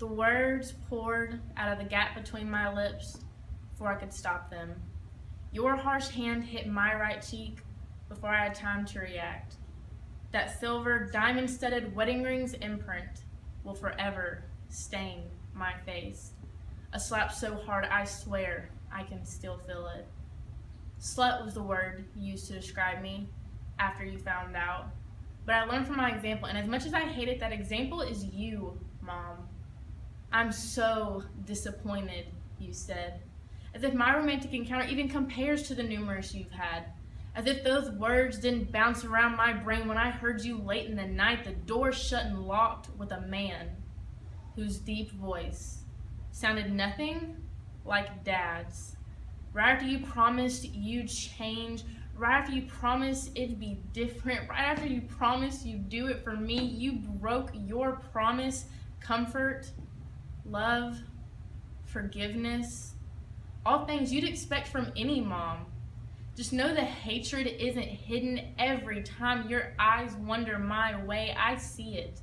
The words poured out of the gap between my lips before I could stop them. Your harsh hand hit my right cheek before I had time to react. That silver, diamond studded wedding ring's imprint will forever stain my face. A slap so hard, I swear I can still feel it. Slut was the word you used to describe me after you found out. But I learned from my example, and as much as I hate it, that example is you, Mom. I'm so disappointed, you said. As if my romantic encounter even compares to the numerous you've had. As if those words didn't bounce around my brain when I heard you late in the night, the door shut and locked with a man whose deep voice sounded nothing like Dad's. Right after you promised you'd change, right after you promised it'd be different, right after you promised you'd do it for me, you broke your promise, comfort, love, forgiveness, all things you'd expect from any mom. Just know the hatred isn't hidden every time your eyes wander my way. I see it.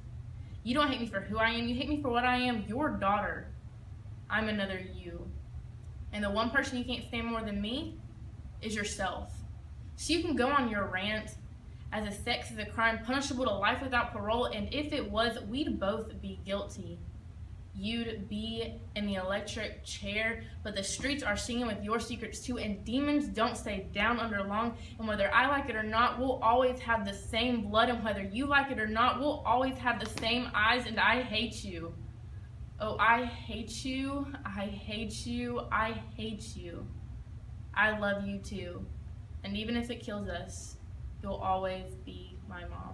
You don't hate me for who I am, you hate me for what I am, your daughter. I'm another you. And the one person you can't stand more than me is yourself. So you can go on your rant as a sex is a crime punishable to life without parole, and if it was, we'd both be guilty you'd be in the electric chair, but the streets are singing with your secrets too, and demons don't stay down under long. And whether I like it or not, we'll always have the same blood, and whether you like it or not, we'll always have the same eyes, and I hate you. Oh, I hate you, I hate you, I hate you. I love you too. And even if it kills us, you'll always be my mom.